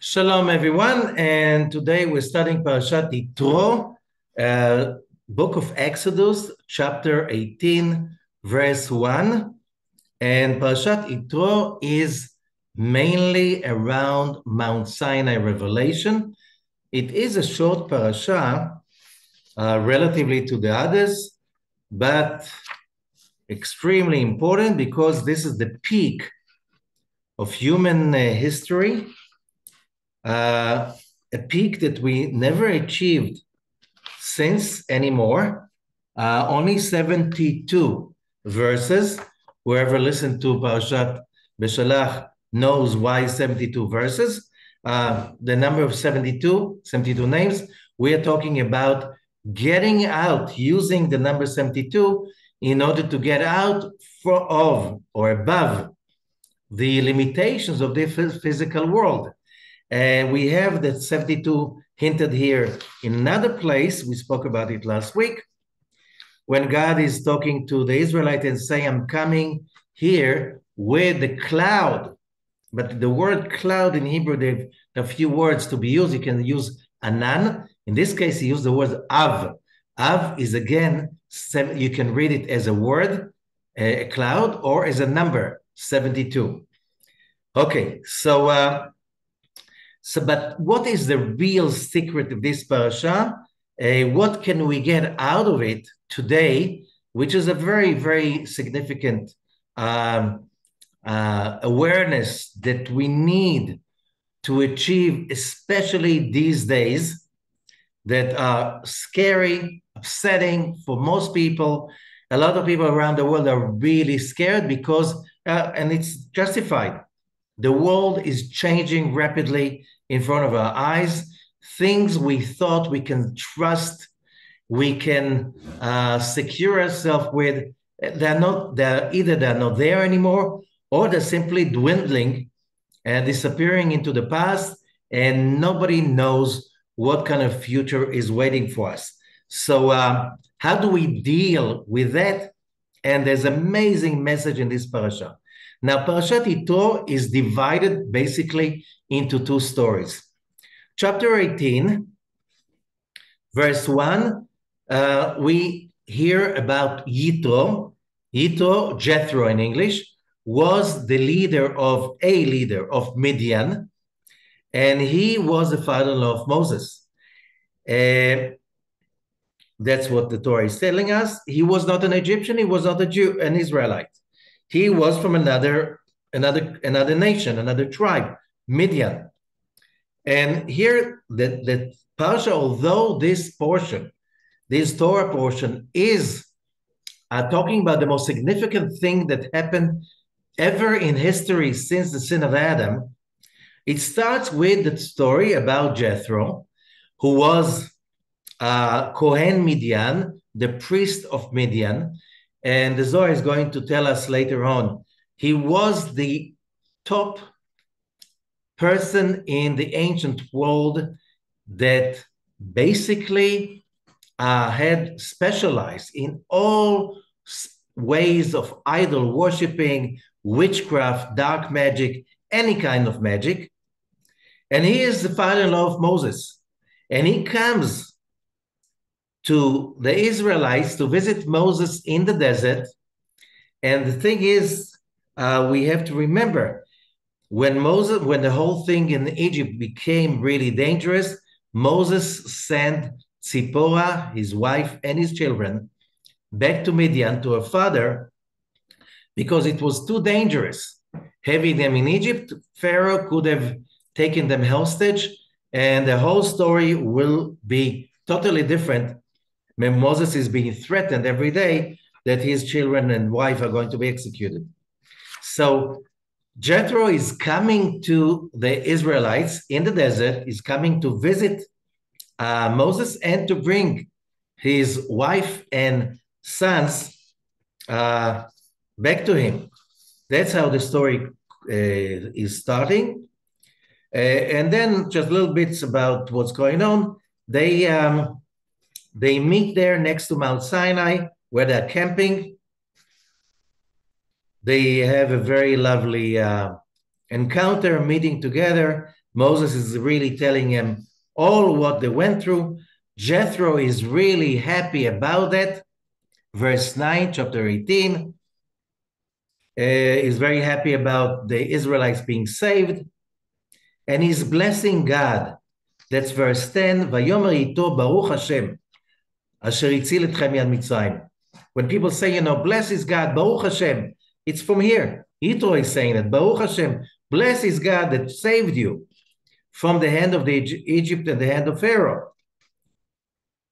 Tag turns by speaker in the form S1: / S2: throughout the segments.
S1: Shalom, everyone. And today we're studying Parashat Yitro, uh, book of Exodus, chapter 18, verse 1. And Parashat Yitro is mainly around Mount Sinai revelation. It is a short parasha, uh, relatively to the others, but extremely important because this is the peak of human uh, history uh, a peak that we never achieved since anymore. Uh, only 72 verses. Whoever listened to Parashat Beshalach knows why 72 verses. Uh, the number of 72, 72 names, we are talking about getting out using the number 72 in order to get out for, of or above the limitations of the physical world. And we have that 72 hinted here in another place. We spoke about it last week. When God is talking to the Israelite and saying, I'm coming here with the cloud. But the word cloud in Hebrew, there are a few words to be used. You can use anan. In this case, he used the word av. Av is again, seven, you can read it as a word, a cloud, or as a number, 72. Okay, so uh, so, but what is the real secret of this parasha? Uh, what can we get out of it today, which is a very, very significant um, uh, awareness that we need to achieve, especially these days that are scary, upsetting for most people. A lot of people around the world are really scared because, uh, and it's justified. The world is changing rapidly in front of our eyes, things we thought we can trust, we can uh, secure ourselves with. They're not. They're either they're not there anymore, or they're simply dwindling and disappearing into the past, and nobody knows what kind of future is waiting for us. So, uh, how do we deal with that? And there's amazing message in this parasha. Now, Parashat Yitro is divided basically into two stories. Chapter 18, verse 1, uh, we hear about Yitro. Yitro, Jethro in English, was the leader of a leader of Midian, and he was the father-in-law of Moses. Uh, that's what the Torah is telling us. He was not an Egyptian. He was not a Jew, an Israelite. He was from another another another nation, another tribe, Midian. And here, the, the Parsha, although this portion, this Torah portion, is uh, talking about the most significant thing that happened ever in history since the sin of Adam, it starts with the story about Jethro, who was uh, Kohen Midian, the priest of Midian, and the Zohar is going to tell us later on, he was the top person in the ancient world that basically uh, had specialized in all ways of idol worshiping, witchcraft, dark magic, any kind of magic. And he is the father in law of Moses. And he comes to the Israelites to visit Moses in the desert. And the thing is, uh, we have to remember when Moses, when the whole thing in Egypt became really dangerous, Moses sent Zipporah, his wife, and his children back to Midian to her father because it was too dangerous. Having them in Egypt, Pharaoh could have taken them hostage, and the whole story will be totally different Moses is being threatened every day that his children and wife are going to be executed. So Jethro is coming to the Israelites in the desert, is coming to visit uh, Moses and to bring his wife and sons uh, back to him. That's how the story uh, is starting. Uh, and then just little bits about what's going on. They um, they meet there next to Mount Sinai where they're camping. They have a very lovely uh, encounter, meeting together. Moses is really telling him all what they went through. Jethro is really happy about that. Verse 9, chapter 18, uh, is very happy about the Israelites being saved. And he's blessing God. That's verse 10. Baruch Hashem. When people say, you know, blessed is God, Baruch Hashem, it's from here. Yitro is saying that, Baruch Hashem, blessed is God that saved you from the hand of the Egypt and the hand of Pharaoh.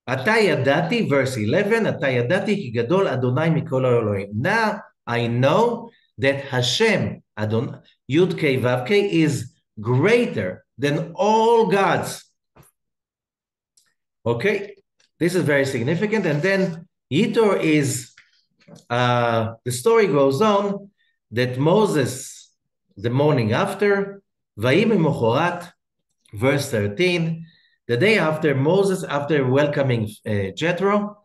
S1: Ata yadati, verse 11, Ata yadati ki gadol Adonai mikol Elohim. Now I know that Hashem, Adon, Yud is greater than all gods. Okay, this is very significant. And then Yitro is, uh, the story goes on that Moses, the morning after, Vaim verse 13, the day after Moses, after welcoming uh, Jethro,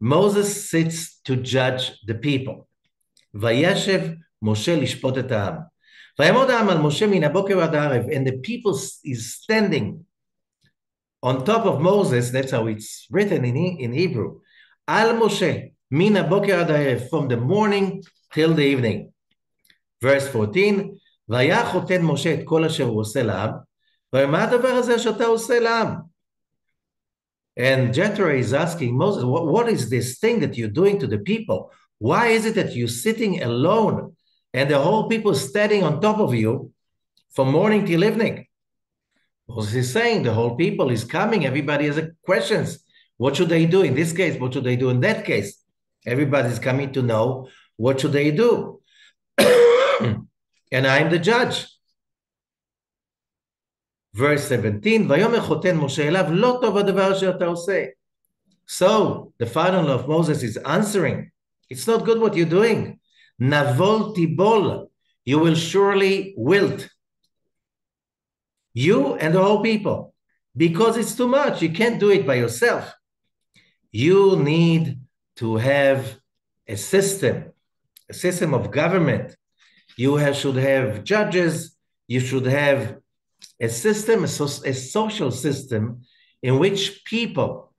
S1: Moses sits to judge the people. וישב Moshe לשפוט את העם. and the people is standing on top of Moses, that's how it's written in, in Hebrew, על משה, מן הבוקר עד הערב, from the morning till the evening. Verse 14, והיה חותן משה את כל אשר הוא עושה לעם, ומה הדבר הזה שאתה עושה לעם? And Jethro is asking Moses, what, what is this thing that you're doing to the people? Why is it that you're sitting alone and the whole people standing on top of you from morning till evening? Moses is saying the whole people is coming, everybody has questions. What should they do in this case? What should they do in that case? Everybody's coming to know what should they do. and I'm the judge. verse 17, ויאמר חותן משה אליו, לא טוב הדבר שאתה עושה. So, the father of Moses is answering, it's not good what you're doing. Navol tibol, you will surely wilt. You and the whole people, because it's too much. You can't do it by yourself. You need to have a system, a system of government. You have, should have judges, you should have a system, a, so, a social system in which people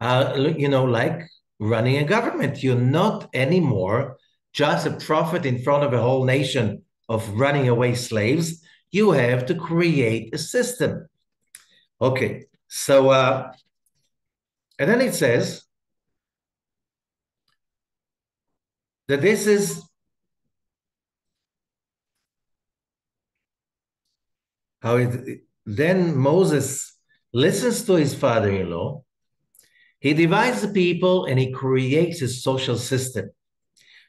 S1: are, you know, like running a government. You're not anymore just a prophet in front of a whole nation of running away slaves. You have to create a system. Okay, so, uh, and then it says that this is how it, then Moses listens to his father in law. He divides the people and he creates a social system.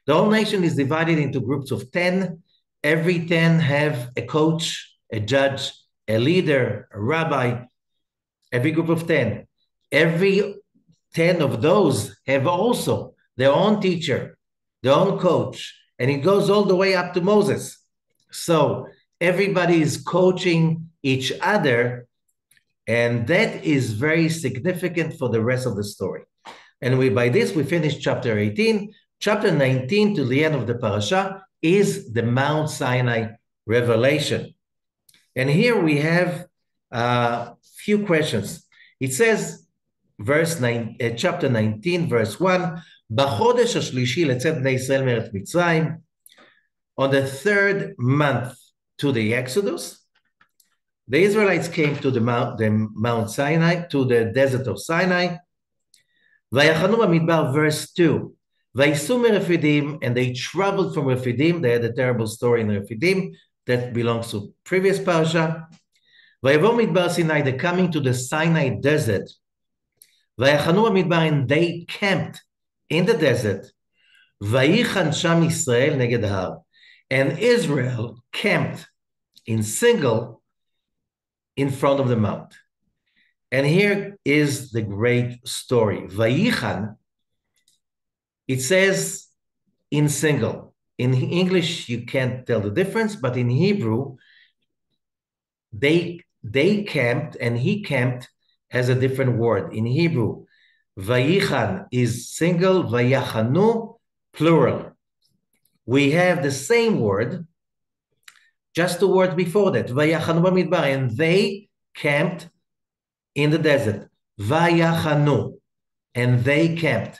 S1: The whole nation is divided into groups of 10. Every 10 have a coach, a judge, a leader, a rabbi, every group of 10. Every 10 of those have also their own teacher, their own coach, and it goes all the way up to Moses. So everybody is coaching each other and that is very significant for the rest of the story and we by this we finish chapter 18 chapter 19 to the end of the parasha is the mount sinai revelation and here we have a few questions it says verse 9 uh, chapter 19 verse 1 בחודש השלישי לצאת בני ישראל מארץ מצרים on the third month to the Exodus. The Israelites came to the Mount, the Mount Sinai, to the desert of Sinai. ויחנו במדבר, verse 2. they assume Refidim and they traveled from Refidim. They had a terrible story in Refidim that belongs to previous parsha. Sinai, they're coming to the Sinai desert. And they camped in the desert. And Israel camped in single in front of the mount. And here is the great story. Vayichan it says in single. In English, you can't tell the difference, but in Hebrew, they they camped and he camped has a different word. In Hebrew, vayichan is single, vayachanu plural. We have the same word, just the word before that, vayachanu bamidbar, and they camped in the desert, vayachanu, and they camped.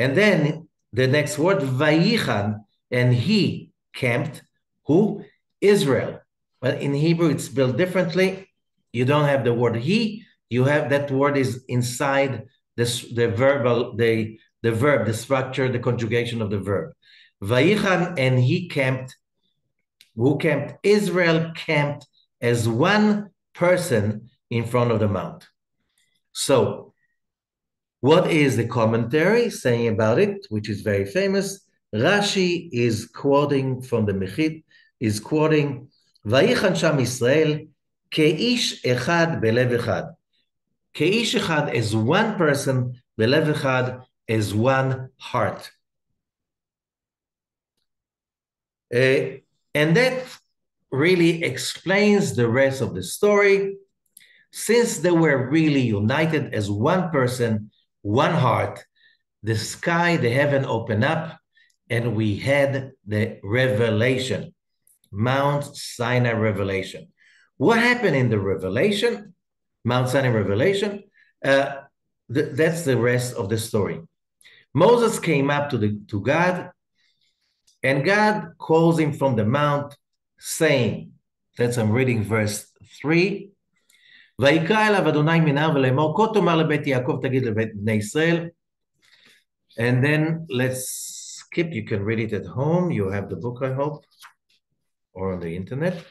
S1: And then the next word, vayichan, and he camped. Who? Israel. But in Hebrew, it's spelled differently. You don't have the word he. You have that word is inside this the verbal the the verb, the structure, the conjugation of the verb. Vayichan and he camped. Who camped? Israel camped as one person in front of the mount. So, what is the commentary saying about it, which is very famous? Rashi is quoting from the Mechit. is quoting, Vayichan Sham Israel, Keish Echad Belev Echad. Keish Echad is one person, Belev Echad is one heart. Uh, and that really explains the rest of the story. Since they were really united as one person, one heart, the sky, the heaven opened up, and we had the revelation, Mount Sinai revelation. What happened in the revelation, Mount Sinai revelation? Uh, th- that's the rest of the story. Moses came up to the to God, and God calls him from the mount, saying, that's I'm reading verse 3, ויקרא אליו אדוני מנהר ולאמור, כה תאמר לבית יעקב תגיד לבית בני ישראל. And then let's skip, you can read it at home, you have the book I hope, or on the internet.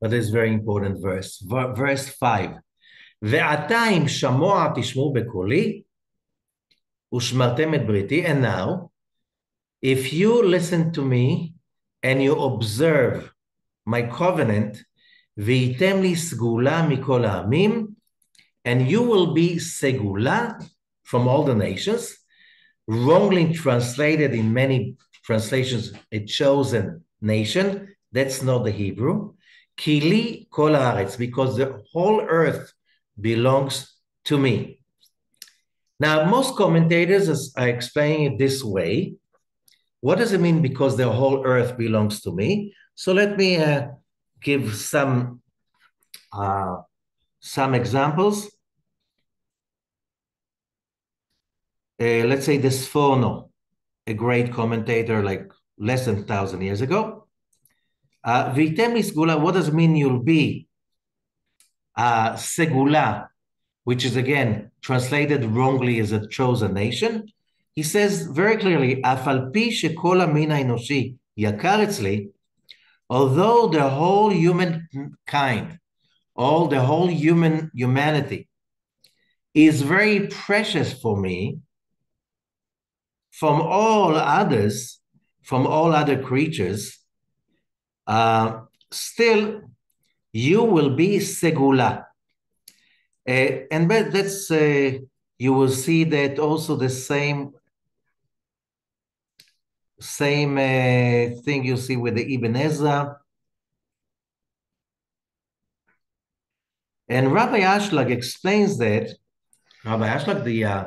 S1: But this very important verse, verse 5. ועתה אם שמוע תשמעו בקולי, ושמרתם את בריתי, and now, if you listen to me and you observe my covenant, וייתם לי סגולה מכל העמים, and you will be סגולה from all the nations, wrongly translated in many translations, a chosen nation. That's not the Hebrew. Kili kol haaretz, because the whole earth belongs to me. Now, most commentators are explaining it this way. what does it mean because the whole earth belongs to me? So let me uh, give some uh, some examples. Uh, let's say the Sforno, a great commentator like less than thousand years ago. Uh, Gula, what does it mean you'll be? Uh, segula, which is again translated wrongly as a chosen nation. He says very clearly, although the whole humankind, all the whole human humanity is very precious for me from all others, from all other creatures, uh, still you will be segula. Uh, and that's uh, you will see that also the same same uh, thing you see with the Ibn Ezra. And Rabbi Ashlag explains that Rabbi Ashlag, the uh,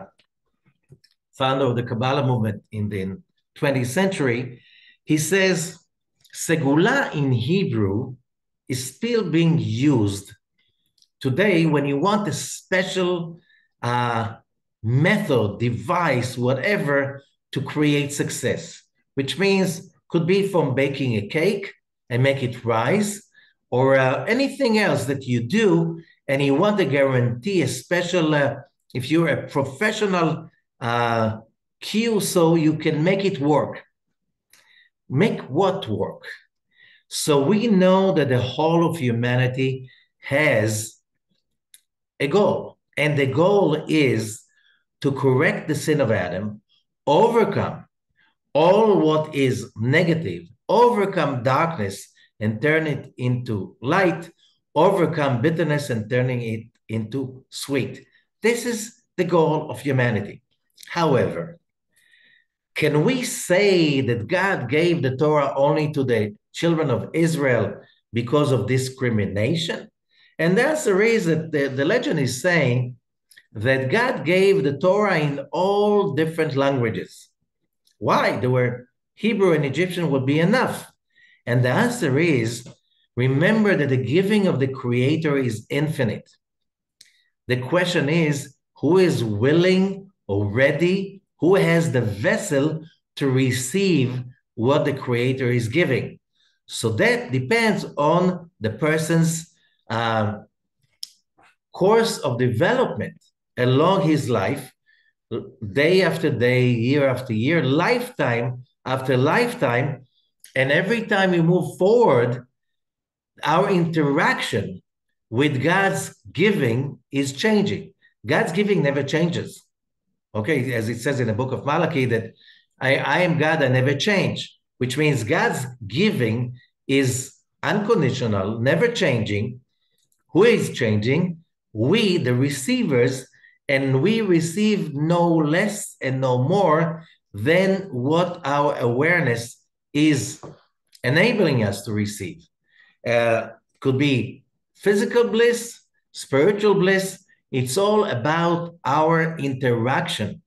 S1: founder of the Kabbalah movement in the 20th century, he says segula in Hebrew is still being used today when you want a special uh, method, device, whatever to create success, which means could be from baking a cake and make it rise or uh, anything else that you do and you want to guarantee a special uh, if you're a professional uh, so you can make it work. Make what work? So we know that the whole of humanity has a goal and the goal is to correct the sin of adam overcome all what is negative overcome darkness and turn it into light overcome bitterness and turning it into sweet. This is the goal of humanity. However, can we say that God gave the Torah only to the children of Israel because of discrimination? And that's the that the, the legend is saying that God gave the Torah in all different languages. Why? There were Hebrew and Egyptian would be enough. And the answer is remember that the giving of the Creator is infinite. The question is who is willing or ready, who has the vessel to receive what the Creator is giving? So that depends on the person's uh, course of development along his life, day after day, year after year, lifetime after lifetime. And every time we move forward, our interaction with God's giving is changing. God's giving never changes. Okay, as it says in the book of Malachi, that I, I am God, I never change, which means God's giving is unconditional, never changing. Who is changing? We, the receivers, and we receive no less and no more than what our awareness is enabling us to receive. Uh, could be physical bliss, spiritual bliss. It's all about our interaction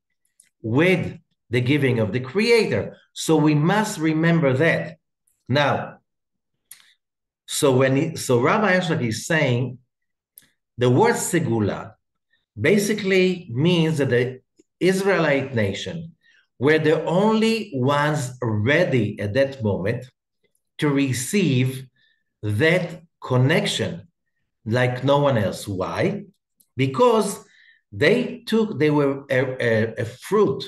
S1: with the giving of the Creator. So we must remember that. Now, so when he, so Rabbi Ashlag is saying the word segula basically means that the Israelite nation were the only ones ready at that moment to receive that connection like no one else. Why? Because they took, they were a, a, a fruit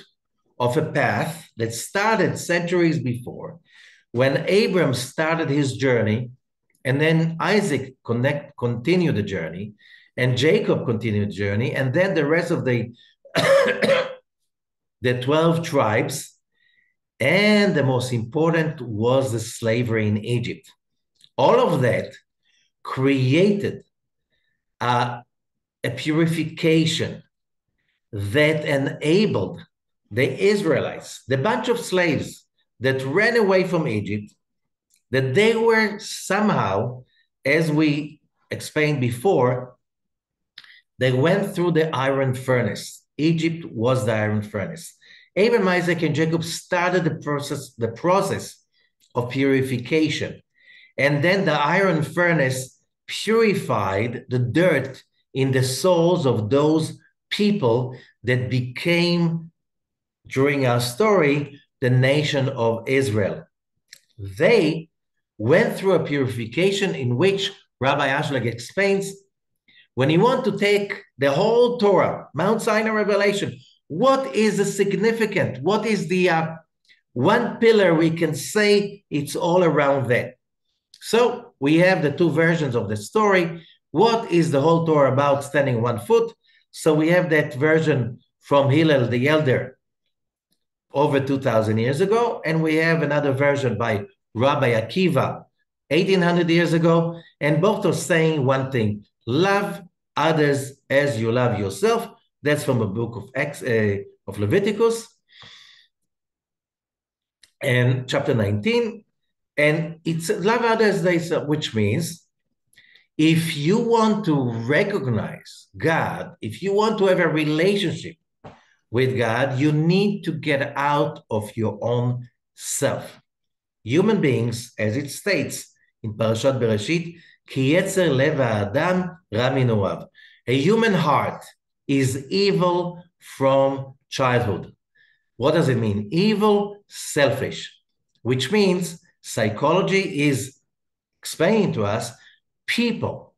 S1: of a path that started centuries before when Abram started his journey and then Isaac connect, continued the journey and Jacob continued journey, and then the rest of the the 12 tribes. And the most important was the slavery in Egypt. All of that created a, a purification that enabled the Israelites, the bunch of slaves that ran away from Egypt, that they were somehow, as we explained before, they went through the iron furnace. Egypt was the iron furnace. Abraham, Isaac, and Jacob started the process, the process of purification. And then the iron furnace purified the dirt in the souls of those people that became, during our story, the nation of Israel. They went through a purification in which Rabbi Ashlag explains when you want to take the whole Torah, Mount Sinai revelation, what is the significant? What is the uh, one pillar we can say it's all around that? So we have the two versions of the story. What is the whole Torah about standing one foot? So we have that version from Hillel the Elder over 2,000 years ago, and we have another version by Rabbi Akiva 1800 years ago, and both are saying one thing love others as you love yourself. That's from a book of Ex, uh, of Leviticus and chapter 19. And it's love others, which means if you want to recognize God, if you want to have a relationship with God, you need to get out of your own self. Human beings, as it states in Parashat Bereshit, כי יצר לב האדם Rami Noav. A human heart is evil from childhood. What does it mean? Evil, selfish, which means psychology is explaining to us people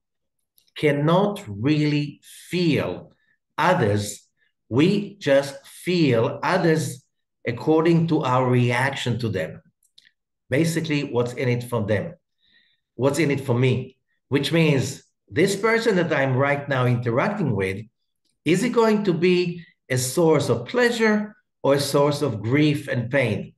S1: cannot really feel others. We just feel others according to our reaction to them. Basically, what's in it for them? What's in it for me? Which means this person that I'm right now interacting with, is it going to be a source of pleasure or a source of grief and pain?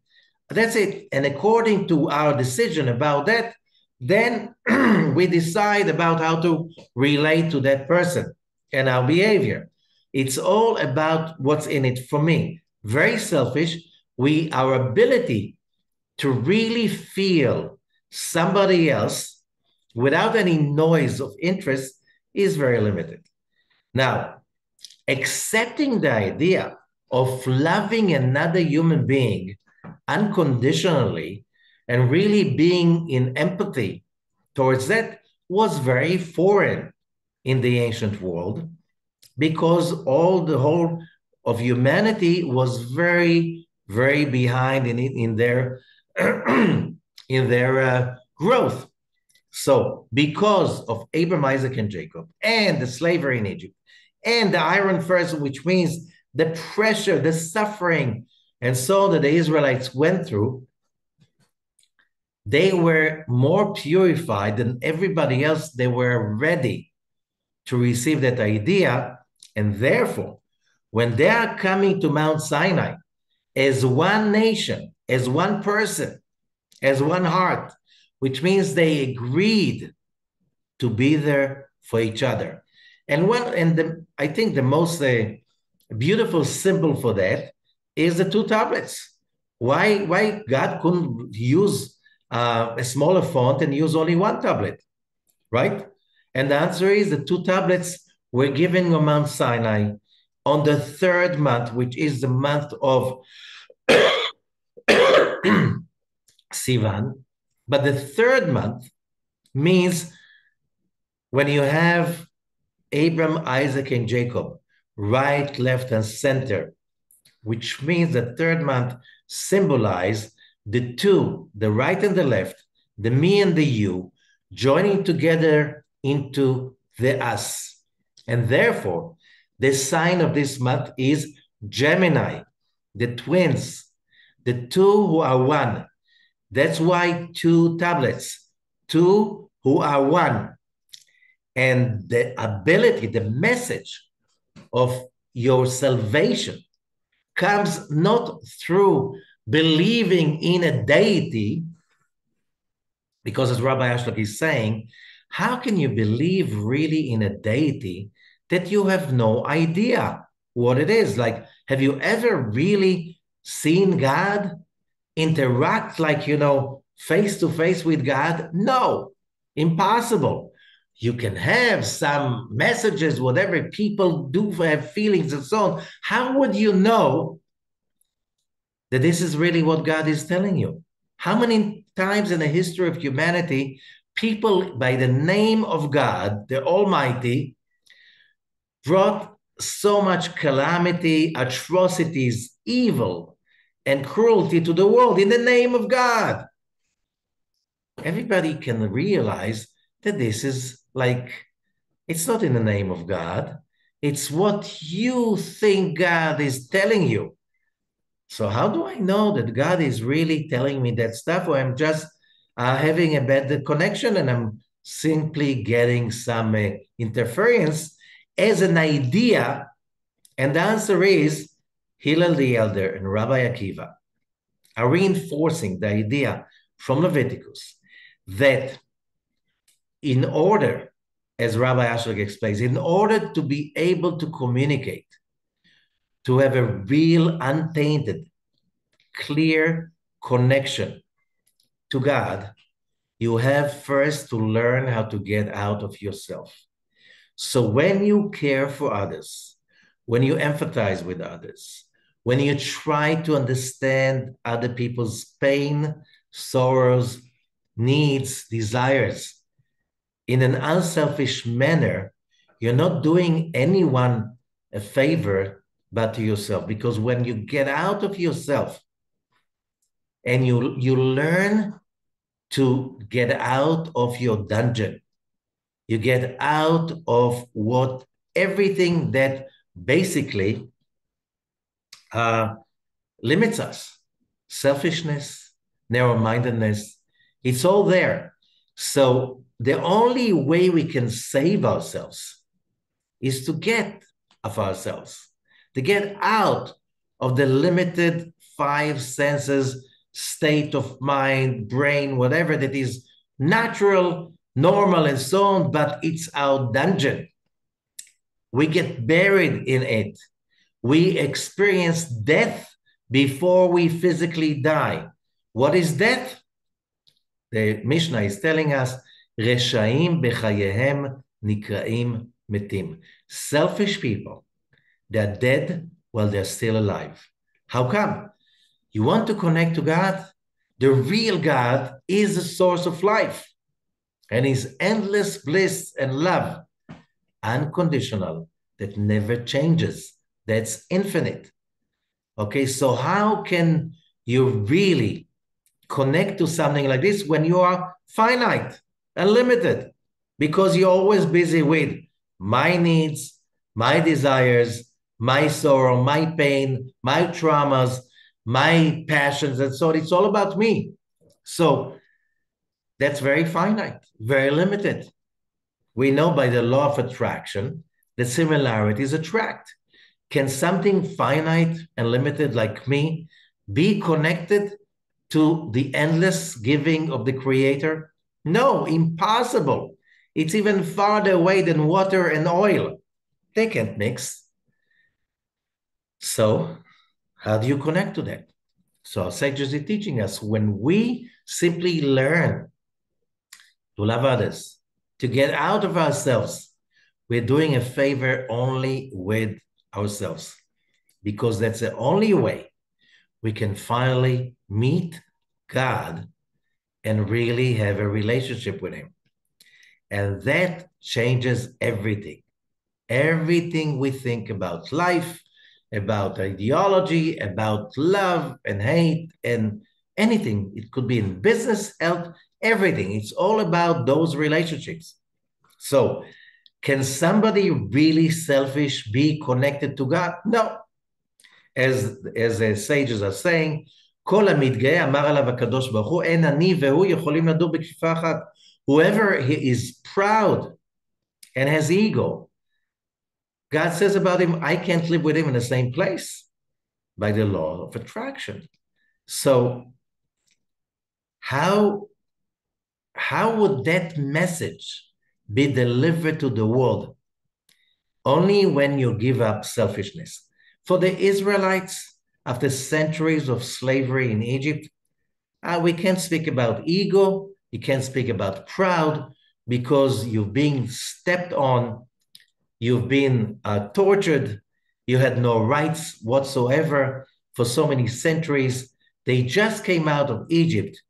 S1: That's it. And according to our decision about that, then we decide about how to relate to that person and our behavior. It's all about what's in it for me. Very selfish. We our ability to really feel somebody else without any noise of interest is very limited. Now, accepting the idea of loving another human being unconditionally and really being in empathy towards that was very foreign in the ancient world because all the whole of humanity was very very behind in in their in their uh, growth so because of abraham isaac and jacob and the slavery in egypt and the iron furnace which means the pressure the suffering and so that the israelites went through they were more purified than everybody else. They were ready to receive that idea. And therefore when they are coming to Mount Sinai as one nation, as one person, as one heart, which means they agreed to be there for each other. And one, and the, I think the most uh, beautiful symbol for that is the two tablets. Why, why God couldn't use uh, a smaller font and use only one tablet, right? And the answer is the two tablets were given on Mount Sinai on the third month, which is the month of Sivan. But the third month means when you have Abram, Isaac, and Jacob, right, left, and center, which means the third month symbolize the two, the right and the left, the me and the you, joining together into the us. And therefore, the sign of this month is Gemini, the twins, the two who are one. That's why two tablets, two who are one. And the ability, the message of your salvation comes not through believing in a deity, because as Rabbi Ashlag is saying, how can you believe really in a deity that you have no idea what it is. Like, have you ever really seen God interact like, you know, face to face with God? No, impossible. You can have some messages, whatever people do have feelings and so on. How would you know that this is really what God is telling you? How many times in the history of humanity, people by the name of God, the Almighty, brought so much calamity, atrocities, evil, and cruelty to the world in the name of God. Everybody can realize that this is like, it's not in the name of God, it's what you think God is telling you. So, how do I know that God is really telling me that stuff, or I'm just uh, having a bad connection and I'm simply getting some uh, interference as an idea? And the answer is Hillel the Elder and Rabbi Akiva are reinforcing the idea from Leviticus that in order, as Rabbi Ashlag explains, in order to be able to communicate, to have a real, untainted, clear connection to God, you have first to learn how to get out of yourself. So when you care for others, when you empathize with others, when you try to understand other people's pain, sorrows, needs, desires in an unselfish manner, you're not doing anyone a favor but to yourself. Because when you get out of yourself and you, you learn to get out of your dungeon, you get out of what everything that basically uh, limits us selfishness, narrow mindedness. It's all there. So the only way we can save ourselves is to get of ourselves, to get out of the limited five senses state of mind, brain, whatever that is natural normal and so on, but it's our dungeon. We get buried in it. We experience death before we physically die. What is death? The Mishnah is telling us, Reshaim bechayehem nikraim metim. Selfish people, They're dead while they're still alive. How come? You want to connect to God? The real God is the source of life and his endless bliss and love, unconditional, that never changes, that's infinite. Okay, so how can you really connect to something like this when you are finite and limited? Because you're always busy with my needs, my desires, my sorrow, my pain, my traumas, my passions, and so on. it's all about me. So that's very finite, very limited. We know by the law of attraction that similarities attract. Can something finite and limited like me be connected to the endless giving of the Creator? No, impossible. It's even farther away than water and oil. They can't mix. So, how do you connect to that? So, our sages are teaching us when we simply learn to love others, to get out of ourselves, we're doing a favor only with ourselves because that's the only way we can finally meet God and really have a relationship with Him. And that changes everything. Everything we think about life, about ideology, about love and hate, and anything. It could be in business, health, everything. It's all about those relationships. So, can somebody really selfish be connected to God? No. As, as the sages are saying, כל המתגאה, אמר עליו הקדוש ברוך הוא, אין אני והוא יכולים לדור בכפיפה אחת. Whoever is proud and has ego, God says about him, I can't live with him in the same place by the law of attraction. So, how, how would that message be delivered to the world? Only when you give up selfishness. For the Israelites, after centuries of slavery in Egypt, uh, we can't speak about ego, you can't speak about proud because you've been stepped on, you've been uh, tortured, you had no rights whatsoever for so many centuries. They just came out of Egypt.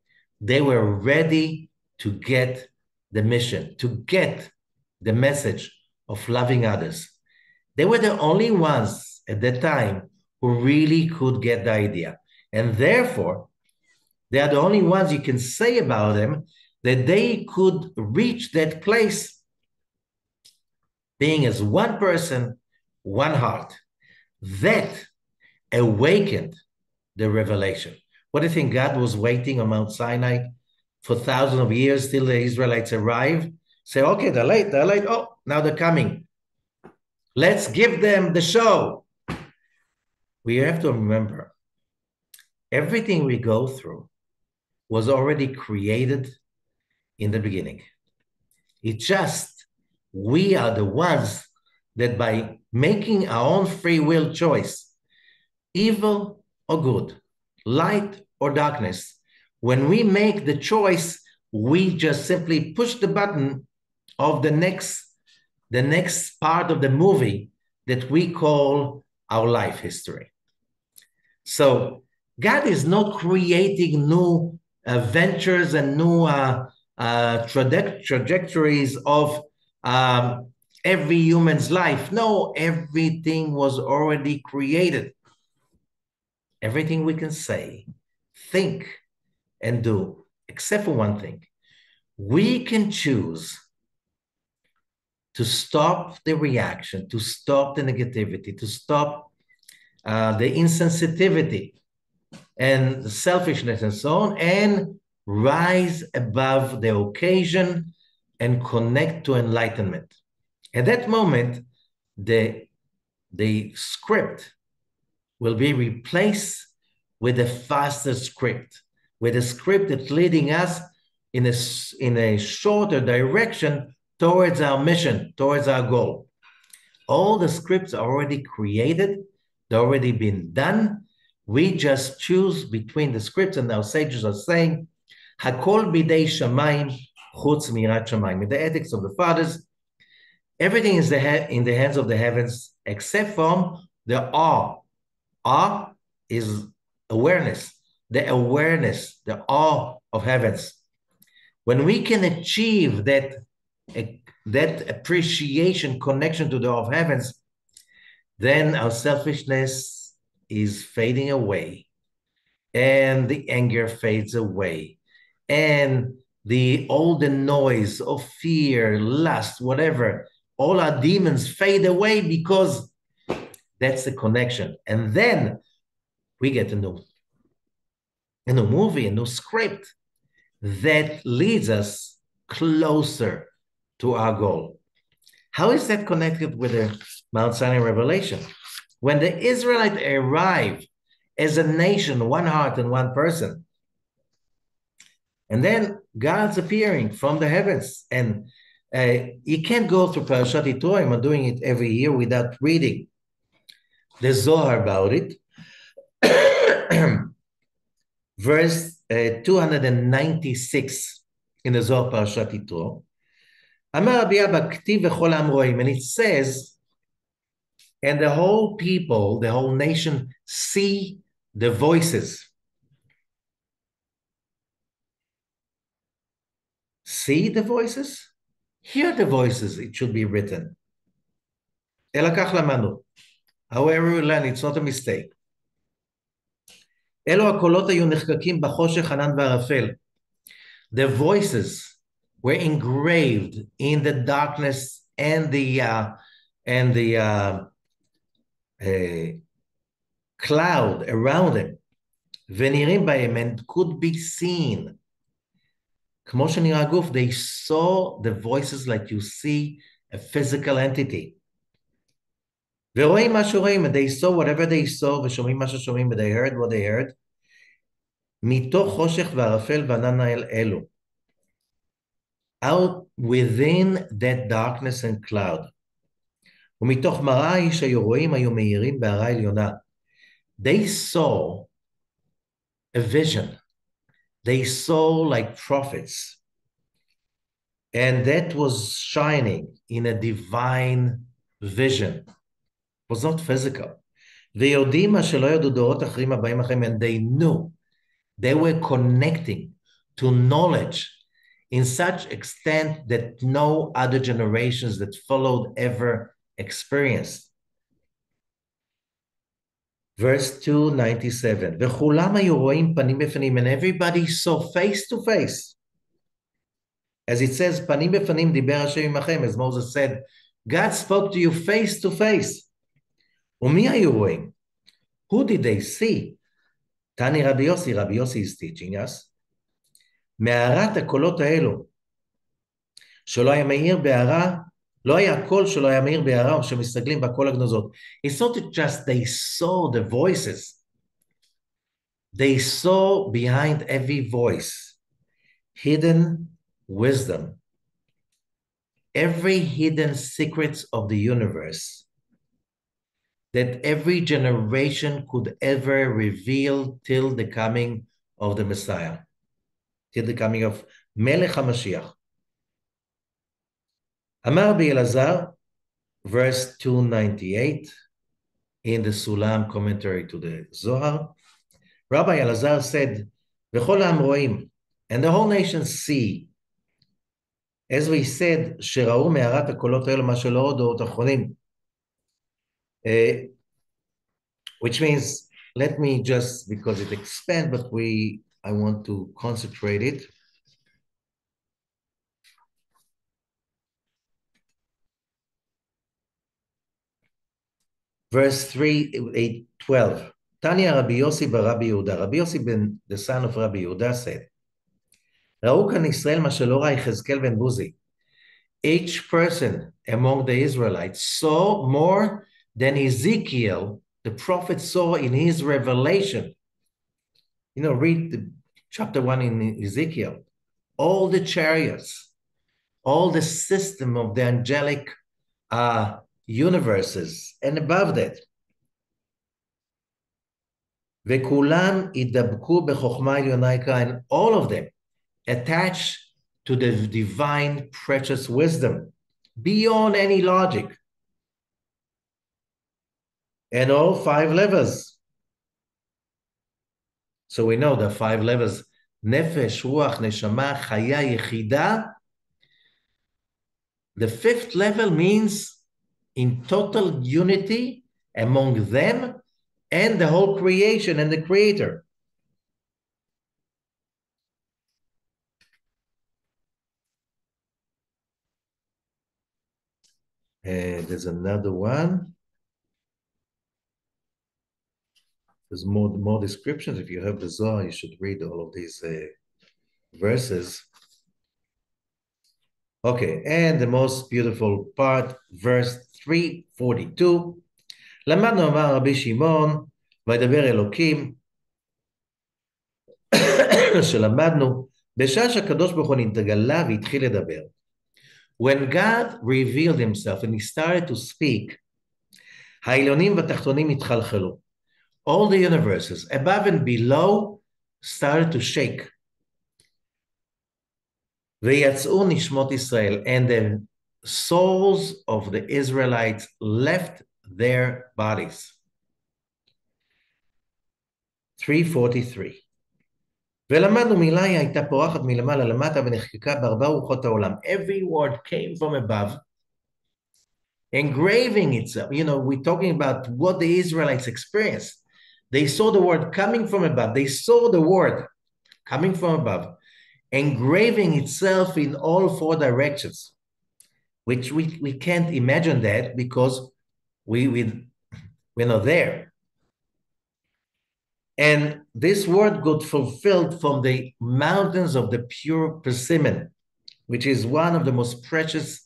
S1: They were ready to get the mission, to get the message of loving others. They were the only ones at that time who really could get the idea. And therefore, they are the only ones you can say about them that they could reach that place being as one person, one heart. That awakened the revelation. What do you think? God was waiting on Mount Sinai for thousands of years till the Israelites arrive? Say, okay, they're late, they're late. Oh, now they're coming. Let's give them the show. We have to remember everything we go through was already created in the beginning. It's just we are the ones that by making our own free will choice, evil or good, light or darkness, when we make the choice, we just simply push the button of the next the next part of the movie that we call our life history. So God is not creating new adventures and new uh, uh, traje- trajectories of um, every human's life. No, everything was already created. Everything we can say, think, and do, except for one thing. We can choose to stop the reaction, to stop the negativity, to stop uh, the insensitivity and selfishness and so on, and rise above the occasion and connect to enlightenment. At that moment, the, the script will be replaced with a faster script, with a script that's leading us in a, in a shorter direction towards our mission, towards our goal. All the scripts are already created, they're already been done. We just choose between the scripts, and our sages are saying, Hakol bidei shamayim chutz mirat shamayim. In the ethics of the fathers, everything is in the hands of the heavens except from the awe. Awe is awareness, the awareness, the awe of heavens. When we can achieve that, that appreciation, connection to the awe of heavens, then our selfishness is fading away and the anger fades away and the all the noise of fear lust whatever all our demons fade away because that's the connection and then we get to new a new movie a new script that leads us closer to our goal how is that connected with the mount sinai revelation when the israelites arrive as a nation one heart and one person and then God's appearing from the heavens. And uh, you can't go through Parashat Yitro. I'm doing it every year without reading the Zohar about it. verse eh, 296 in the Zohar Parashat Yitro. Amar Rabbi amroim, and it says, and the whole people, the whole nation, see the voices. See the voices? Hear the voices, it should be written. Elakach lamanu. However we learn, it's not a mistake. אלו הקולות היו נחקקים בחושך, ענן וערפל. The voices were engraved in the darkness and the uh, and the uh, uh, cloud around them. ונראים בהם and could be seen. כמו שנראה הגוף, they saw the voices like you see a physical entity. ורואים מה שרואים, they saw whatever they saw, ושומעים מה ששומעים, they heard what they heard, מתוך חושך וערפל וענן האל אלו. Out within that darkness and cloud. ומתוך מראה האיש היו רואים, היו מאירים בהרה עליונה. They saw a vision. they saw like prophets. And that was shining in a divine vision. It was not physical. ויודעים מה שלא ידעו דורות אחרים הבאים אחריהם, and they knew. They were connecting to knowledge in such extent that no other generations that followed ever experienced. verse 297, וכולם היו רואים פנים בפנים, and everybody saw face to face. As it says, פנים בפנים דיבר השם עמכם, as Moses said, God spoke to you face to face. ומי היו רואים? Who did they see? תני רבי יוסי, רבי יוסי is teaching us. מערת הקולות האלו, שלא היה מאיר בהערה לא היה קול שלא היה מאיר בהערה או שמסתגלים בכל הגנוזות. It's not just they saw the voices. They saw behind every voice hidden wisdom. Every hidden secrets of the universe that every generation could ever reveal till the coming of the Messiah, till the coming of Melech HaMashiach. Amar Elazar, verse 298 in the Sulam commentary to the Zohar, Rabbi Elazar said, V'chol roim, and the whole nation see. As we said, שראו מערת הקולות האלו מה שלא עוד דורות אחרונים. which means, let me just, because it expands, but we, I want to concentrate it. verse 3, 8, 12. Tanya Rabbi Yossi ברבי יהודה, רבי יוסי בן the son of Rabbi Yehuda said, ראו כאן ישראל מה שלא ראה יחזקאל בן בוזי. Each person among the Israelites saw more than Ezekiel, the prophet saw in his revelation. You know, read the chapter one in Ezekiel. All the chariots, all the system of the angelic uh, universes, and above that. וכולם ידבקו בחוכמה עליונה יקרה, and all of them attach to the divine precious wisdom beyond any logic. and all five levels. So we know the five levels, nefesh, ruach, neshama, chaya, yechida. The fifth level means in total unity among them and the whole creation and the creator. And there's another one. There's more, more descriptions. If you have the Zohar, you should read all of these uh, verses. Okay, and the most beautiful part, verse 342. למדנו, אמר רבי שמעון, וידבר אלוקים, שלמדנו, בשעה שהקדוש ברוך הוא נתגלה והתחיל לדבר. When God revealed himself and he started to speak, העליונים והתחתונים התחלחלו. All the universes, above and below, started to shake. ויצאו נשמות ישראל, and the souls of the Israelites left their bodies. 343. ולמדנו מילה היא הייתה פורחת מלמעלה למטה ונחקקה בארבע רוחות העולם. Every word came from above, engraving itself. You know, we're talking about what the Israelites experienced. They saw the word coming from above. They saw the word coming from above, engraving itself in all four directions, which we, we can't imagine that because we, we, we're not there. And this word got fulfilled from the mountains of the pure persimmon, which is one of the most precious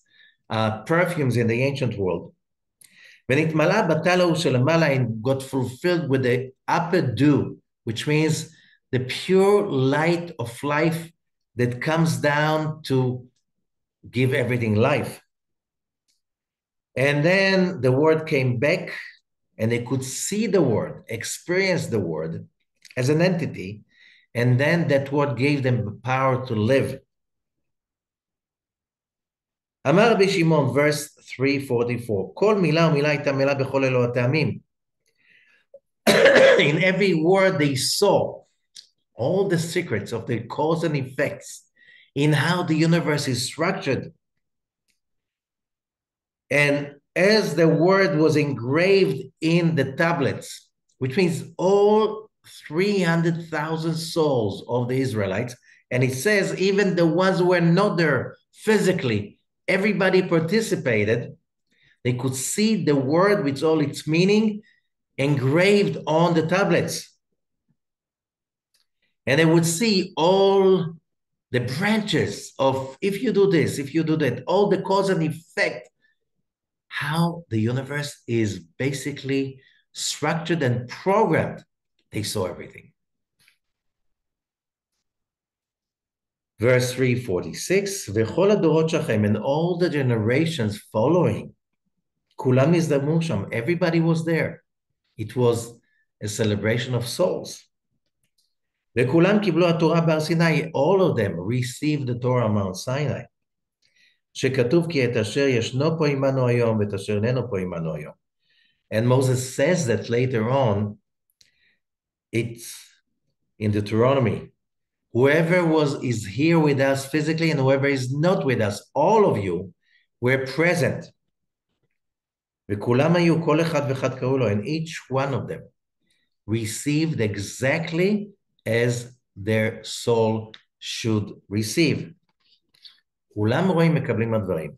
S1: uh, perfumes in the ancient world. ונתמלא בתל ההוא שלמעלה and got fulfilled with the upper dew, which means the pure light of life that comes down to give everything life. And then the word came back and they could see the word, experience the word as an entity, and then that word gave them the power to live. אמר רבי שמעון, verse 344, כל מילה ומילה הייתה מילה בכל אלו הטעמים. In every word they saw all the secrets of the cause and effects in how the universe is structured. And as the word was engraved in the tablets, which means all 300,000 souls of the Israelites, and it says even the ones who were not there physically, everybody participated. They could see the word with all its meaning engraved on the tablets. And they would see all the branches of if you do this, if you do that, all the cause and effect, how the universe is basically structured and programmed. They saw everything. Verse 346, וכל הדורות שלכם and all the generations following, כולם הזדמו שם, everybody was there. It was a celebration of souls. וכולם קיבלו התורה בהר סיני, all of them received the Torah on Mount Sinai. שכתוב כי את אשר ישנו פה עמנו היום ואת אשר איננו פה עמנו היום. And Moses says that later on, it's in Deuteronomy. Whoever was is here with us physically and whoever is not with us, all of you were present. וכולם היו, כל אחד ואחד קראו לו, and each one of them received exactly as their soul should receive. כולם רואים, מקבלים הדברים.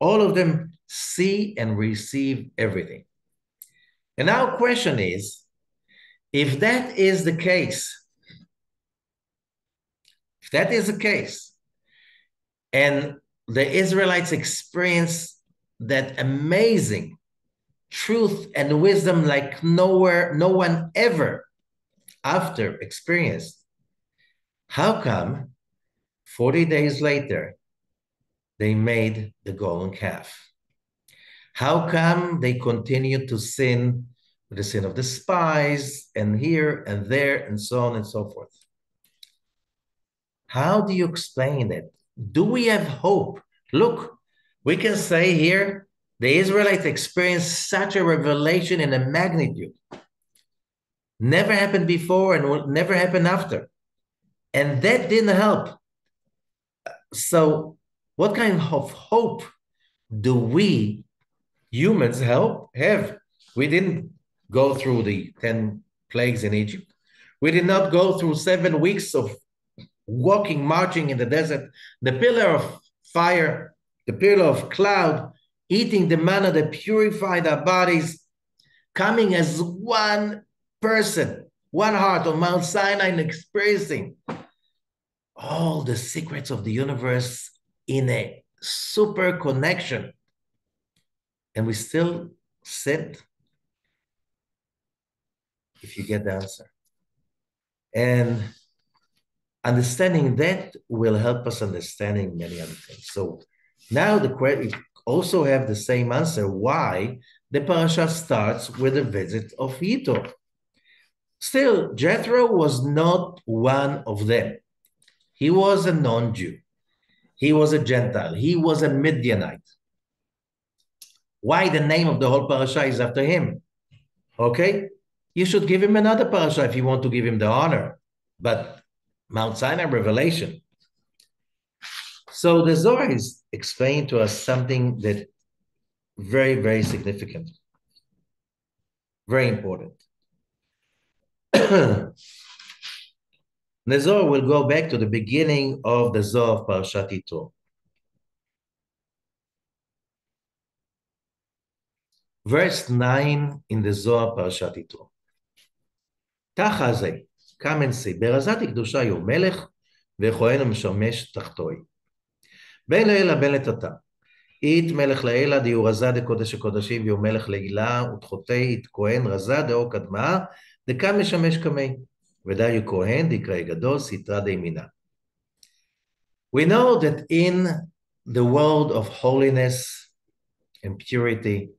S1: All of them see and receive everything. And our question is, if that is the case, that is the case, and the Israelites experience that amazing truth and wisdom like nowhere, no one ever after experienced, how come 40 days later they made the golden calf? How come they continued to sin the sin of the spies and here and there and so on and so forth? How do you explain it? Do we have hope? Look, we can say here The Israelites experienced such a revelation in a magnitude. Never happened before and will never happen after. And that didn't help. So, what kind of hope do we humans help have? We didn't go through the 10 plagues in Egypt. We did not go through seven weeks of walking, marching in the desert. The pillar of fire, the pillar of cloud, eating the manna that purified our bodies, coming as one person, one heart on Mount Sinai and experiencing all the secrets of the universe in a super connection. And we still sit if you get the answer. And understanding that will help us understanding many other things. So now the question also have the same answer why the parasha starts with the visit of Yitro. Still, Jethro was not one of them. He was a non-Jew. He was a Gentile. He was a Midianite. Why the name of the whole parasha is after him? Okay, you should give him another parasha if you want to give him the honor. But Mount Sinai revelation. So the Zohar is explaining to us something that very, very significant, very important. the Zohar will go back to the beginning of the Zohar of Parashat Yitro. Verse 9 in the Zohar Parashat Yitro. זה, come and see, ברזת קדושה יהיו מלך וכהן המשמש תחתוי. בין לעילה בין לטאטא. אית מלך לעילה דיו רזה דקודש הקודשים ויהיו מלך לעילה ותחותי אית כהן רזה דאו קדמה דקם משמש קמי. ודיו כהן דקראי גדול סתרא דימינה. We know that in the world of holiness and purity,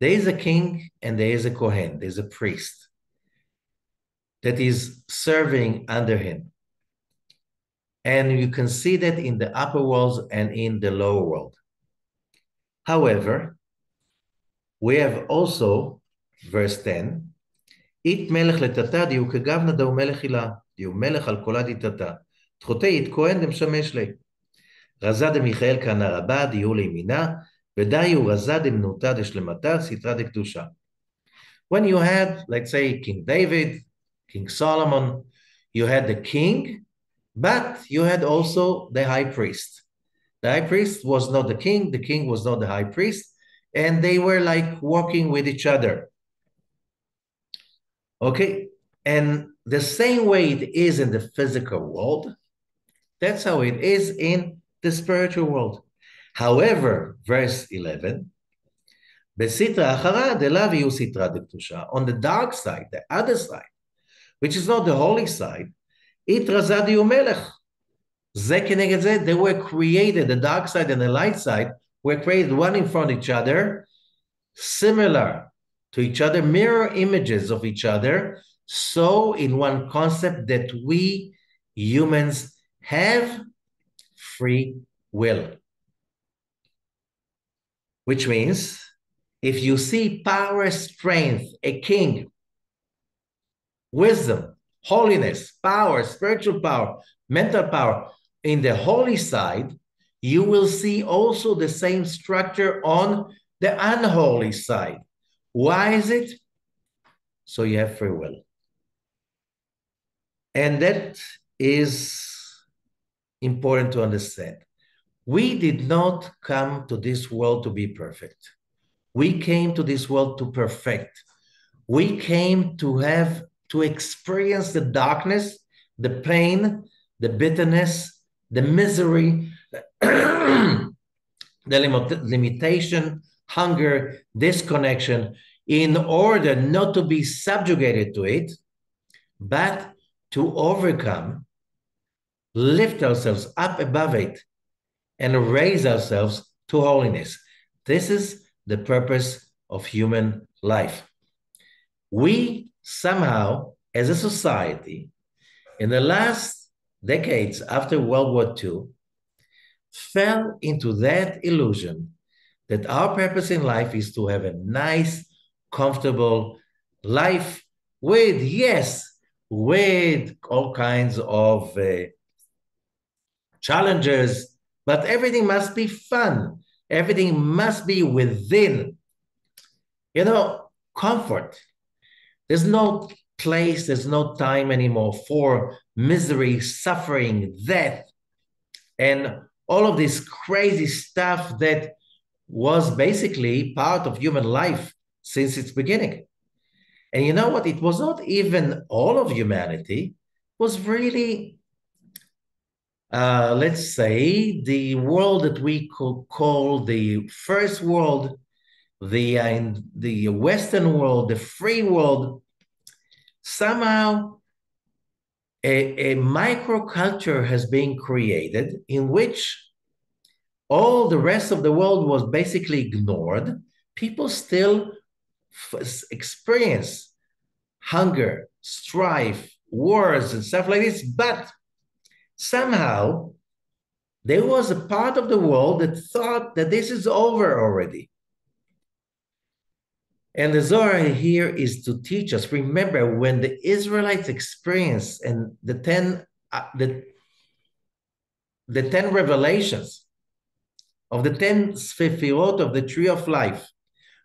S1: there is a king and there is a Kohen, there's a priest that is serving under him. And you can see that in the upper world and in the lower world. However, we have also, verse 10, אית מלך לטאטא דיו כגבנה דאו מלך הילה, דיו מלך על קולה דיטאטא. תחותי אית כהן דמשמש לי. רזה דמיכאל כהנא רבה דיו לימינה, ודיו רזה דמנותא דשלמתה סתרא דקדושה. When you had, let's say, King David, King Solomon, you had the king, but you had also the high priest. The high priest was not the king, the king was not the high priest, and they were like walking with each other. Okay, and the same way it is in the physical world, that's how it is in the spiritual world. However, verse 11, on the dark side, the other side, which is not the holy side, Itrazadi Umelech. They were created, the dark side and the light side were created one in front of each other, similar to each other, mirror images of each other, so in one concept that we humans have free will. Which means if you see power, strength, a king, wisdom, holiness, power, spiritual power, mental power in the holy side, you will see also the same structure on the unholy side. Why is it? So you have free will. And that is important to understand. We did not come to this world to be perfect. We came to this world to perfect. We came to have to experience the darkness, the pain, the bitterness, the misery, the lim- limitation, hunger, disconnection, in order not to be subjugated to it, but to overcome, lift ourselves up above it, and raise ourselves to holiness. This is the purpose of human life. We somehow, as a society, in the last decades after World War II, fell into that illusion that our purpose in life is to have a nice, comfortable life with, yes, with all kinds of uh, challenges, but everything must be fun. Everything must be within, you know, comfort. There's no place, there's no time anymore for misery, suffering, death, and all of this crazy stuff that was basically part of human life since its beginning. And you know what? It was not even all of humanity, it was really, uh, let's say, the world that we could call the first world, the, uh, the Western world, the free world. Somehow, a, a microculture has been created in which all the rest of the world was basically ignored. People still experience hunger, strife, wars, and stuff like this. But somehow there was a part of the world that thought that this is over already. And the Zohar here is to teach us. Remember, when the Israelites experienced and the ten, uh, the, the ten revelations of the ten sefirot of the tree of life,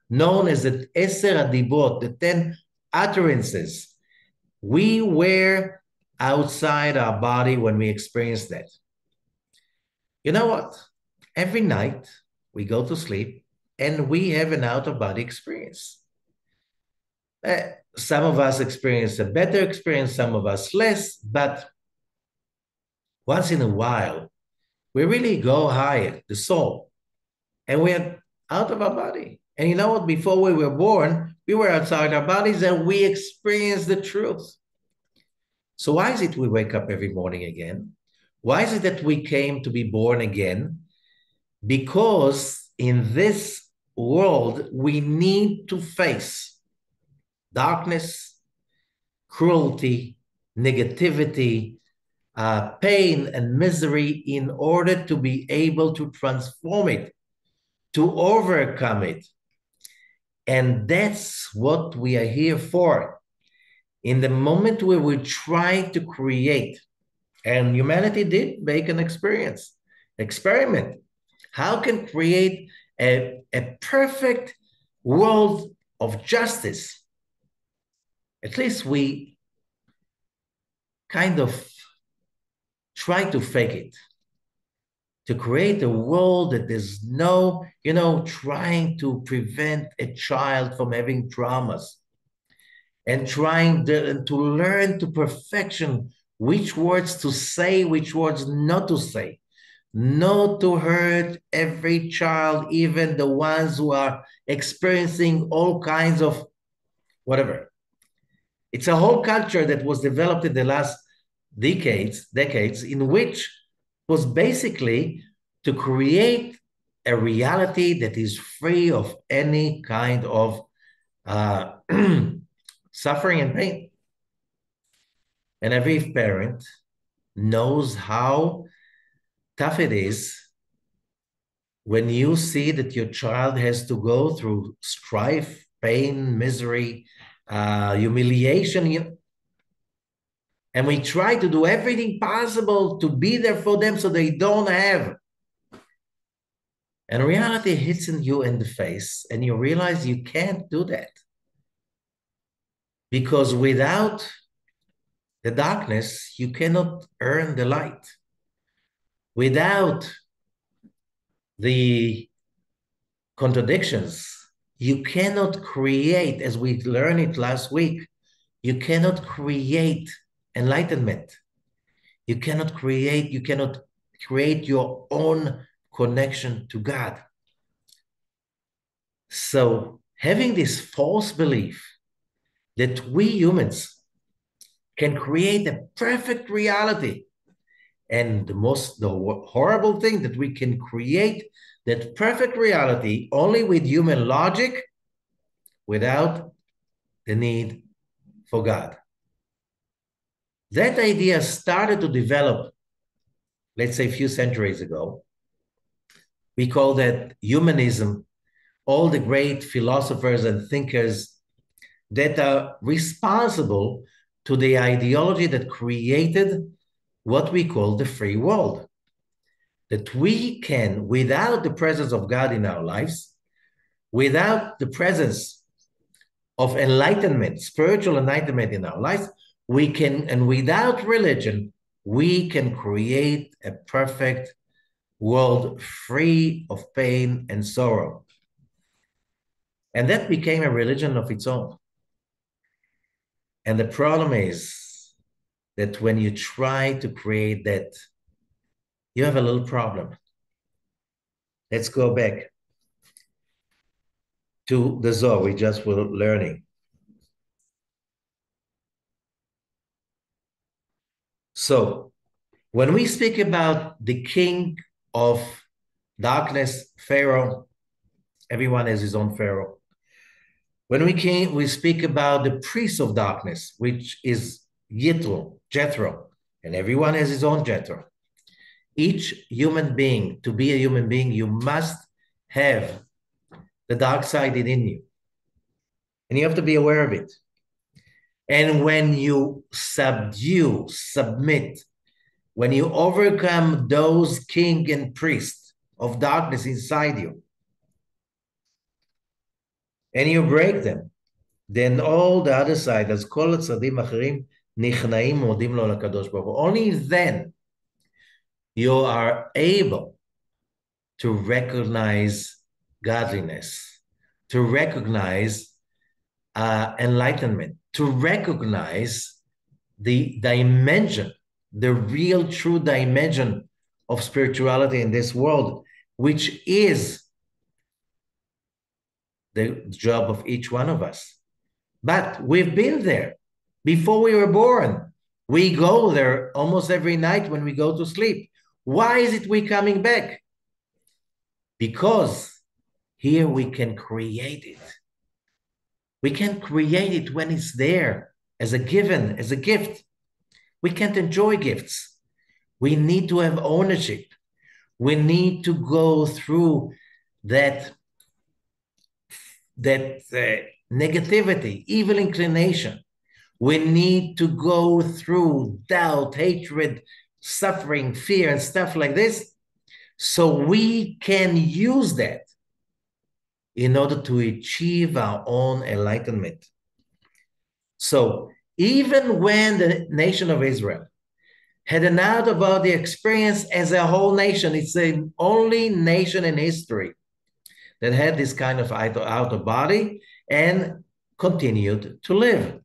S1: known as the Eser Adibot, the ten utterances, we were outside our body when we experienced that. You know what? Every night we go to sleep and we have an out of body experience. Uh, some of us experience a better experience, some of us less, but once in a while, we really go higher, the soul, and we're out of our body. And you know what? Before we were born, we were outside our bodies and we experienced the truth. So, why is it we wake up every morning again? Why is it that we came to be born again? Because in this world, we need to face darkness, cruelty, negativity, uh, pain, and misery in order to be able to transform it, to overcome it. And that's what we are here for. In the moment where we try to create, and humanity did make an experience, experiment, how can create a, a perfect world of justice at least we kind of try to fake it to create a world that there's no, you know, trying to prevent a child from having traumas and trying to, to learn to perfection which words to say, which words not to say, not to hurt every child, even the ones who are experiencing all kinds of whatever it's a whole culture that was developed in the last decades, decades, in which was basically to create a reality that is free of any kind of uh, suffering and pain. And every parent knows how tough it is when you see that your child has to go through strife, pain, misery, uh, humiliation. And we try to do everything possible to be there for them so they don't have. And reality hits you in the face, and you realize you can't do that. Because without the darkness, you cannot earn the light. Without the contradictions, you cannot create, as we learned it last week, you cannot create enlightenment. You cannot create, you cannot create your own connection to God. So, having this false belief that we humans can create a perfect reality, and the most the horrible thing that we can create that perfect reality only with human logic without the need for God. That idea started to develop, let's say, a few centuries ago. We call that humanism all the great philosophers and thinkers that are responsible to the ideology that created what we call the free world. That we can, without the presence of God in our lives, without the presence of enlightenment, spiritual enlightenment in our lives, we can, and without religion, we can create a perfect world free of pain and sorrow. And that became a religion of its own. And the problem is that when you try to create that, you have a little problem. Let's go back to the Zohar we just were learning. So, when we speak about the king of darkness, Pharaoh, everyone has his own Pharaoh. When we came, we speak about the priest of darkness, which is Yitro, Jethro, and everyone has his own Jethro. Each human being, to be a human being, you must have the dark side in you. And you have to be aware of it. And when you subdue, submit, when you overcome those king and priest of darkness inside you, and you break them, then all the other side, as כל הצדדים האחרים נכנעים מודים לו לקדוש ברוך הוא. Only then you are able to recognize godliness, to recognize uh, enlightenment, to recognize the dimension, the real true dimension of spirituality in this world, which is the job of each one of us. But we've been there before we were born. We go there almost every night when we go to sleep. Why is it we coming back? Because here we can create it. We can create it when it's there as a given, as a gift. We can't enjoy gifts. We need to have ownership. We need to go through that that uh, negativity, evil inclination. We need to go through doubt, hatred, suffering, fear, and stuff like this. So we can use that in order to achieve our own enlightenment. So even when the nation of Israel had an out of body experience as a whole nation, it's the only nation in history that had this kind of out of body and continued to live.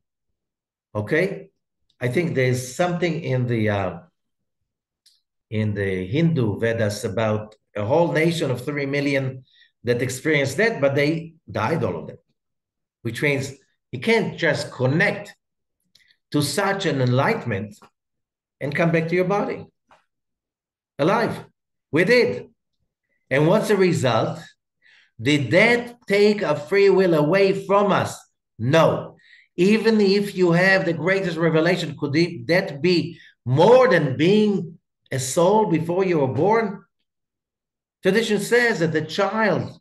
S1: Okay, I think there's something in the uh, in the Hindu Vedas about a whole nation of three million that experienced that, but they died all of them, which means you can't just connect to such an enlightenment and come back to your body alive. We did. And what's the result? Did that take a free will away from us? No. Even if you have the greatest revelation, could that be more than being a soul before you were born? Tradition says that the child,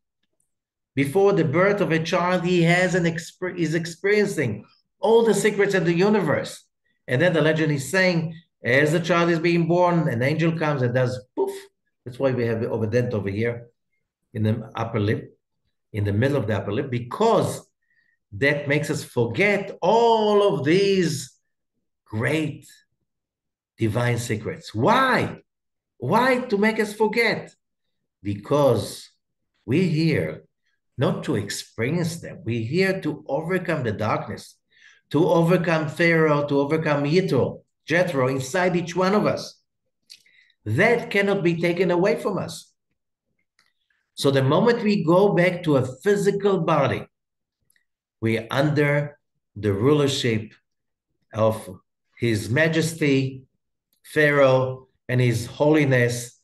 S1: before the birth of a child, he has an is experiencing all the secrets of the universe. And then the legend is saying, as the child is being born, an angel comes and does poof. That's why we have the overdent over here in the upper lip, in the middle of the upper lip, because that makes us forget all of these great divine secrets. Why? Why to make us forget? Because we're here not to experience them. We're here to overcome the darkness, to overcome Pharaoh, to overcome Yitro, Jethro inside each one of us. That cannot be taken away from us. So the moment we go back to a physical body, we're under the rulership of His Majesty, Pharaoh, and His Holiness,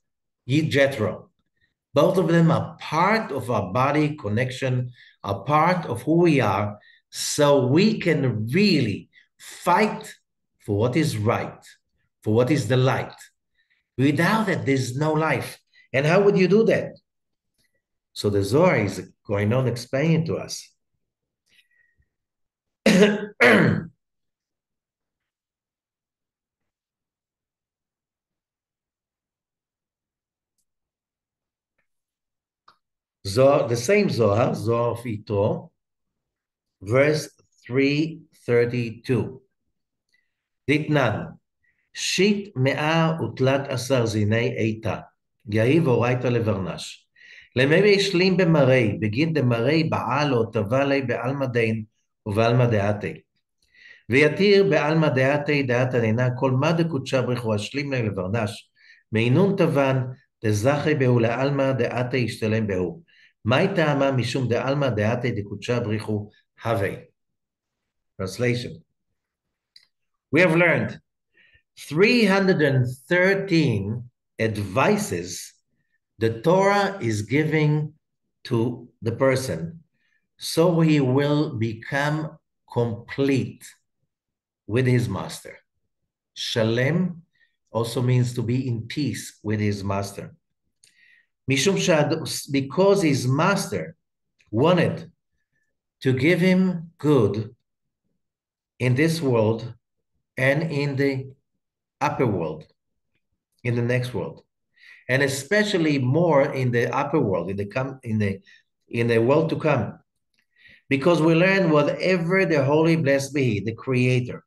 S1: Jethro. Both of them are part of our body connection, are part of who we are, so we can really fight for what is right, for what is the light. Without it, there's no life. And how would you do that? So the Zohar is going on explaining to us. Zohar, the same Zohar, Zohar of Yitro, verse 332. Ditnan, Shit mea utlat asar zinei eita, Yahiv oraita levernash. למי בישלים במראי, בגין דמראי בעל או טבע לי בעלמא דין, ובעלמא דעתי. ויתיר בעלמא דעתי דעת ענינה כל מה דקודשה בריחו אשלים ליה לברנש, מעינון תבן דזכי בהו לעלמא דעתי ישתלם בהו. מהי טעמה משום דעלמא דעתי דקודשה בריחו הווה. Translation. We have learned 313 advices the Torah is giving to the person so he will become complete with his master. Shalem also means to be in peace with his master. Mishum because his master wanted to give him good in this world and in the upper world, in the next world, and especially more in the upper world, in the come in the in the world to come, because we learn whatever the holy blessed be, the Creator,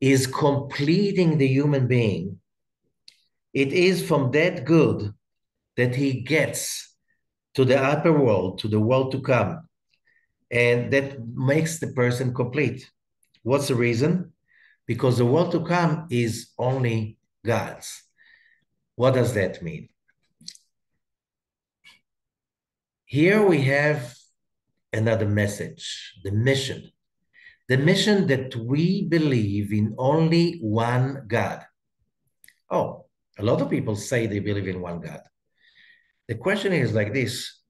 S1: is completing the human being. It is from that good that he gets to the upper world, to the world to come, and that makes the person complete. What's the reason? Because the world to come is only God's. What does that mean? Here we have another message the mission. The mission that we believe in only one God. Oh, a lot of people say they believe in one God. The question is like this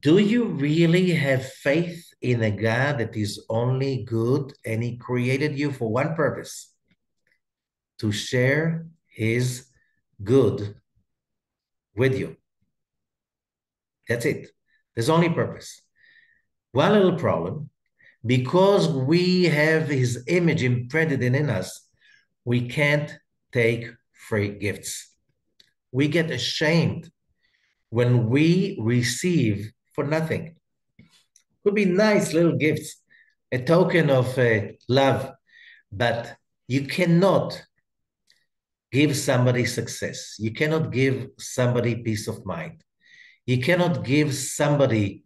S1: Do you really have faith in a God that is only good and He created you for one purpose to share His good with you? That's it. There's only purpose. One little problem because we have His image imprinted in us, we can't take free gifts. We get ashamed when we receive for nothing. Could be nice little gifts, a token of uh, love, but you cannot give somebody success. You cannot give somebody peace of mind. You cannot give somebody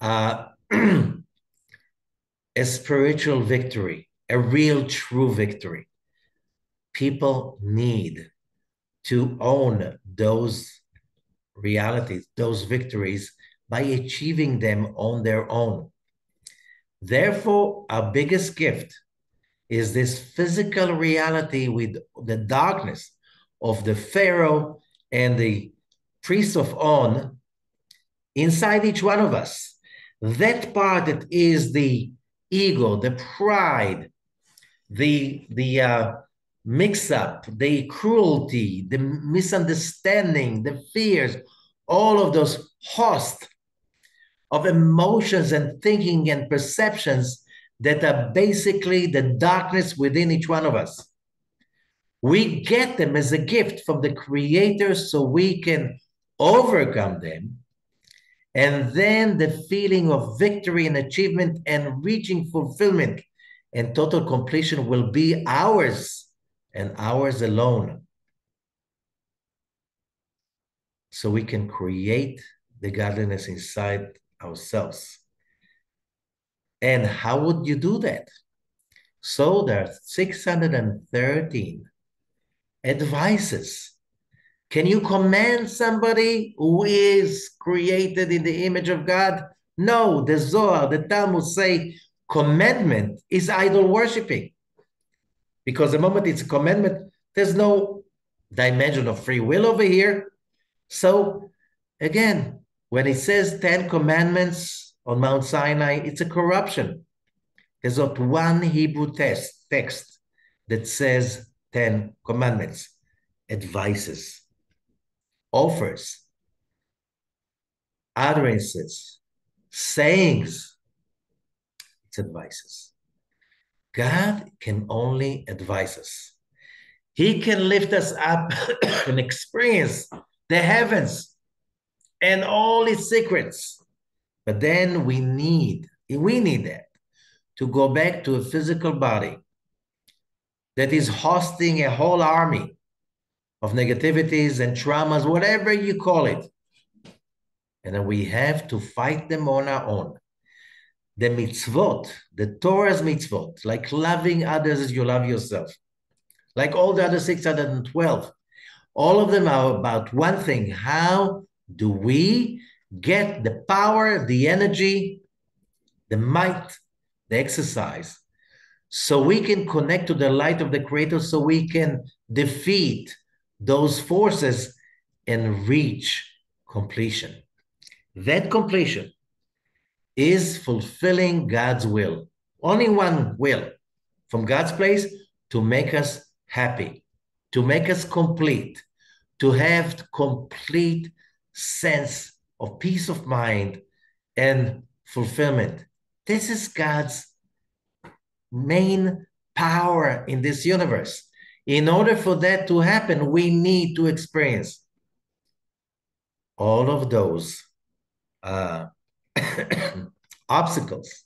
S1: uh, a spiritual victory, a real true victory. People need to own those realities, those victories, by achieving them on their own. Therefore, our biggest gift is this physical reality with the darkness of the Pharaoh and the priest of On inside each one of us. That part that is the ego, the pride, the the uh, mix up, the cruelty, the misunderstanding, the fears, all of those hosts of emotions and thinking and perceptions that are basically the darkness within each one of us. We get them as a gift from the Creator so we can overcome them. And then the feeling of victory and achievement and reaching fulfillment and total completion will be ours and ours alone. So we can create the godliness inside ourselves. And how would you do that? So there are 613 advices. Can you command somebody who is created in the image of God? No, the Zohar, the Talmud say commandment is idol worshiping. Because the moment it's a commandment, there's no dimension of free will over here. So again, when it says 10 commandments on Mount Sinai, it's a corruption. There's not one Hebrew text, text that says 10 commandments, advices, offers. utterances, sayings, it's advices. God can only advise us. He can lift us up and experience the heavens and all its secrets. But then we need, we need that to go back to a physical body that is hosting a whole army of negativities and traumas, whatever you call it. And then we have to fight them on our own. The mitzvot, the Torah's mitzvot, like loving others as you love yourself, like all the other 612, all of them are about one thing how do we get the power, the energy, the might, the exercise, so we can connect to the light of the Creator, so we can defeat those forces and reach completion. That completion is fulfilling God's will. Only one will from God's place to make us happy, to make us complete, to have complete sense of peace of mind and fulfillment. This is God's main power in this universe. In order for that to happen, we need to experience all of those uh, obstacles,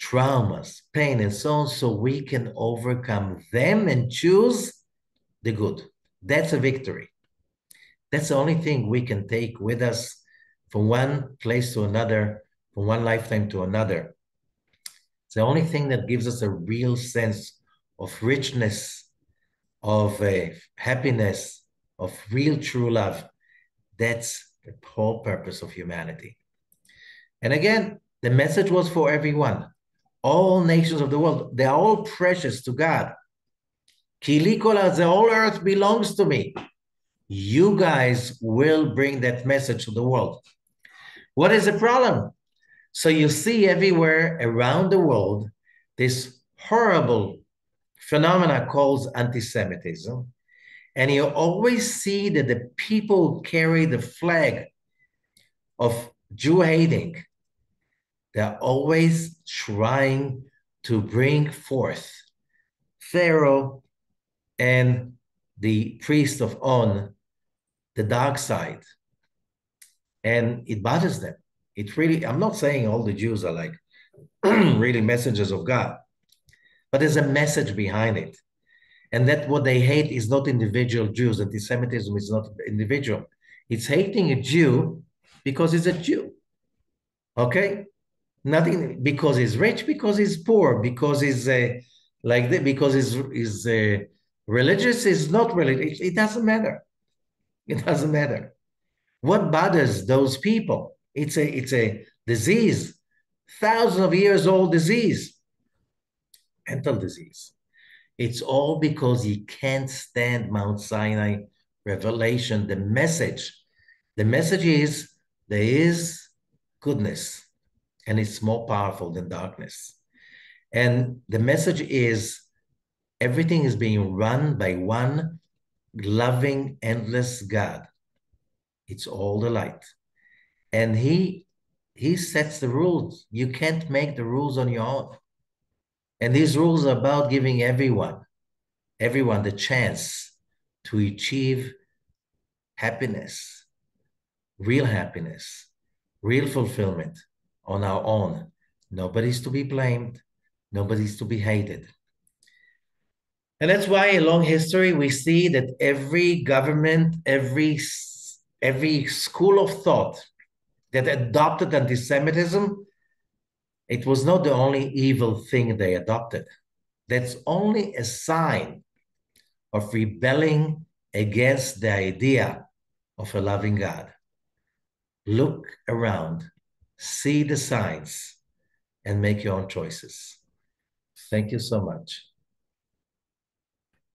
S1: traumas, pain, and so on, so we can overcome them and choose the good. That's a victory. That's the only thing we can take with us from one place to another, from one lifetime to another. It's the only thing that gives us a real sense of richness, of uh, happiness, of real true love. That's the whole purpose of humanity. And again, the message was for everyone. All nations of the world, they're all precious to God. Kilikola, the whole earth belongs to me you guys will bring that message to the world. What is the problem? So you see everywhere around the world this horrible phenomena called anti-Semitism, and you always see that the people carry the flag of Jew hating. They're always trying to bring forth Pharaoh and the priest of On the dark side. And it bothers them. It really, I'm not saying all the Jews are like really messengers of God, but there's a message behind it. And that what they hate is not individual Jews. Anti-Semitism is not individual. It's hating a Jew because he's a Jew. Okay? Nothing because he's rich, because he's poor, because he's uh, like that, because he's, he's uh, religious, is not religious. It, it doesn't matter. It doesn't matter. What bothers those people? It's a it's a disease, thousands of years old disease, mental disease. It's all because he can't stand Mount Sinai revelation, the message. The message is there is goodness, and it's more powerful than darkness. And the message is everything is being run by one loving, endless God. It's all the light. And he he sets the rules. You can't make the rules on your own. And these rules are about giving everyone, everyone the chance to achieve happiness, real happiness, real fulfillment on our own. Nobody's to be blamed. Nobody's to be hated. And that's why in long history, we see that every government, every, every school of thought that adopted anti-Semitism, it was not the only evil thing they adopted. That's only a sign of rebelling against the idea of a loving God. Look around, see the signs, and make your own choices. Thank you so much.